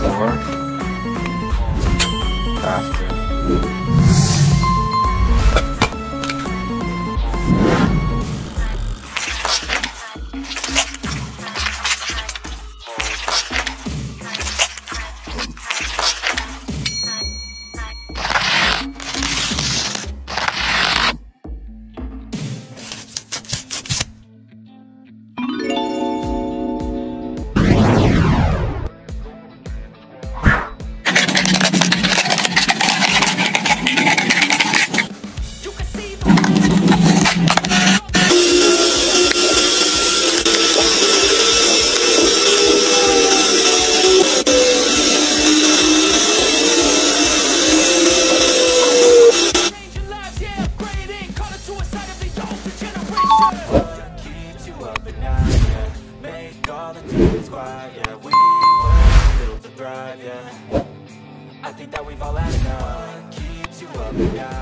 before, after. I think that we've all had enough. Keeps you up at night.